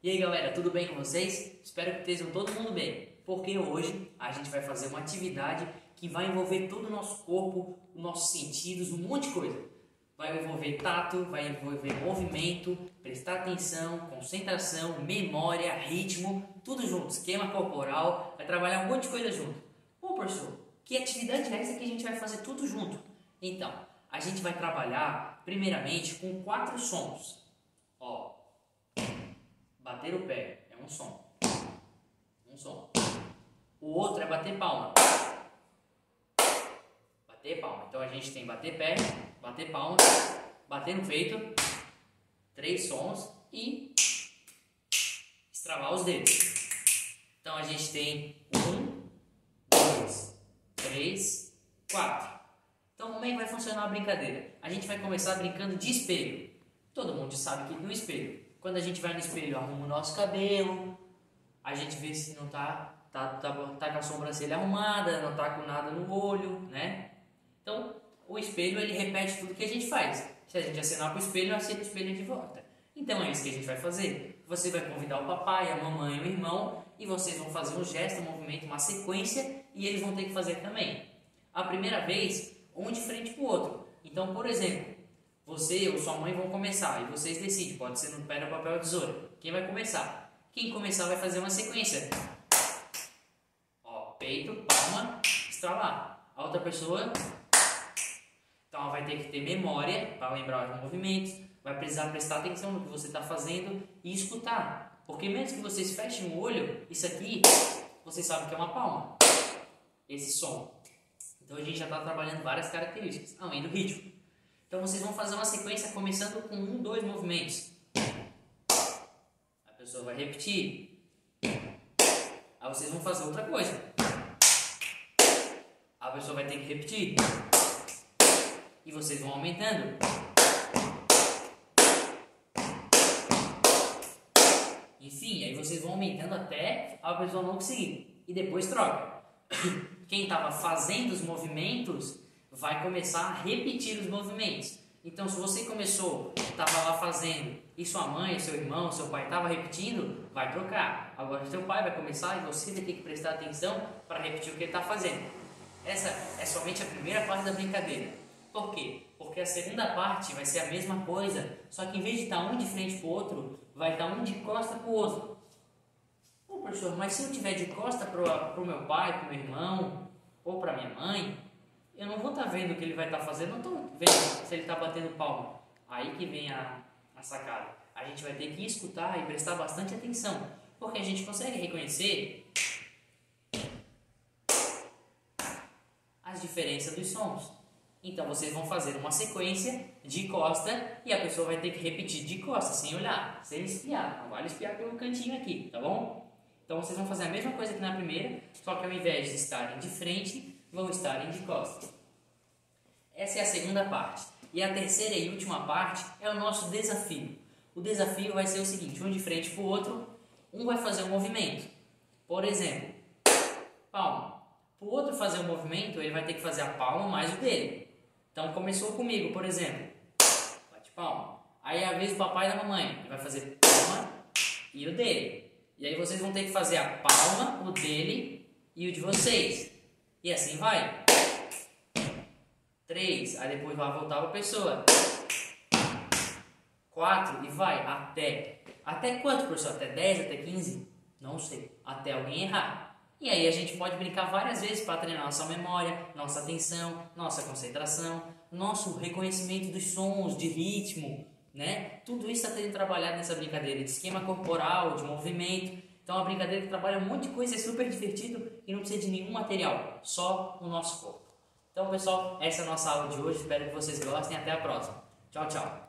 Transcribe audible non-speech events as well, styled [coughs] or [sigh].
E aí galera, tudo bem com vocês? Espero que estejam todo mundo bem, porque hoje a gente vai fazer uma atividade que vai envolver todo o nosso corpo, os nossos sentidos, um monte de coisa. Vai envolver tato, vai envolver movimento, prestar atenção, concentração, memória, ritmo, tudo junto, esquema corporal, vai trabalhar um monte de coisa junto. Bom, professor, que atividade é essa que a gente vai fazer tudo junto? Então, a gente vai trabalhar primeiramente com quatro sons. Ó, bater o pé é um som. Um som. O outro é bater palma. Bater palma. Então a gente tem bater pé, bater palma, bater no peito, três sons e estravar os dedos. Então a gente tem um, dois, três, quatro. Então, como é que vai funcionar a brincadeira? A gente vai começar brincando de espelho. Todo mundo sabe que no espelho. Quando a gente vai no espelho, arruma o nosso cabelo, a gente vê se não tá, tá, tá, tá com a sobrancelha arrumada, não tá com nada no olho, né? Então, o espelho ele repete tudo que a gente faz. Se a gente acenar para o espelho, acena o espelho de volta. Então é isso que a gente vai fazer. Você vai convidar o papai, a mamãe, o irmão e vocês vão fazer um gesto, um movimento, uma sequência e eles vão ter que fazer também. A primeira vez um de frente para o outro. Então, por exemplo, você ou sua mãe vão começar e vocês decidem, pode ser no pedra, papel ou tesoura. Quem vai começar? Quem começar vai fazer uma sequência. Ó, peito, palma, estralar. A outra pessoa, então ela vai ter que ter memória para lembrar os movimentos, vai precisar prestar atenção no que você está fazendo e escutar. Porque mesmo que vocês fechem o olho, isso aqui, vocês sabem que é uma palma. Esse som. Então a gente já está trabalhando várias características, além do ritmo. Então vocês vão fazer uma sequência começando com um, dois movimentos. A pessoa vai repetir. Aí vocês vão fazer outra coisa. A pessoa vai ter que repetir. E vocês vão aumentando. Enfim, aí vocês vão aumentando até a pessoa não conseguir. E depois troca. [coughs] quem estava fazendo os movimentos vai começar a repetir os movimentos. Então, se você começou, estava lá fazendo, e sua mãe, seu irmão, seu pai estava repetindo, vai trocar. Agora, seu pai vai começar e você vai ter que prestar atenção para repetir o que ele está fazendo. Essa é somente a primeira parte da brincadeira. Por quê? Porque a segunda parte vai ser a mesma coisa, só que em vez de estar um de frente para o outro, vai estar um de costa para o outro professor, mas se eu tiver de costa para o meu pai, para o meu irmão ou para minha mãe, eu não vou estar tá vendo o que ele vai estar tá fazendo, não estou vendo se ele está batendo palma. Aí que vem a, a sacada. A gente vai ter que escutar e prestar bastante atenção, porque a gente consegue reconhecer as diferenças dos sons. Então vocês vão fazer uma sequência de costa e a pessoa vai ter que repetir de costa, sem olhar, sem espiar. Não vale espiar pelo cantinho aqui, tá bom? Então vocês vão fazer a mesma coisa que na primeira, só que ao invés de estarem de frente, vão estarem de costas. Essa é a segunda parte. E a terceira e última parte é o nosso desafio. O desafio vai ser o seguinte: um de frente para o outro, um vai fazer um movimento. Por exemplo, palma. Para o outro fazer o um movimento, ele vai ter que fazer a palma mais o dele. Então começou comigo, por exemplo, bate palma. Aí a vez do papai e da mamãe, ele vai fazer palma e o dele. E aí vocês vão ter que fazer a palma, o dele e o de vocês. E assim vai. Três, aí depois vai voltar para a pessoa. Quatro e vai até. Até quanto, professor? Até 10, até 15? Não sei. Até alguém errar. E aí a gente pode brincar várias vezes para treinar nossa memória, nossa atenção, nossa concentração, nosso reconhecimento dos sons, de ritmo, né? Tudo isso está sendo trabalhado nessa brincadeira de esquema corporal, de movimento. Então é uma brincadeira que trabalha um monte de coisa, é super divertido e não precisa de nenhum material, só o nosso corpo. Então, pessoal, essa é a nossa aula de hoje. Espero que vocês gostem. Até a próxima. Tchau, tchau.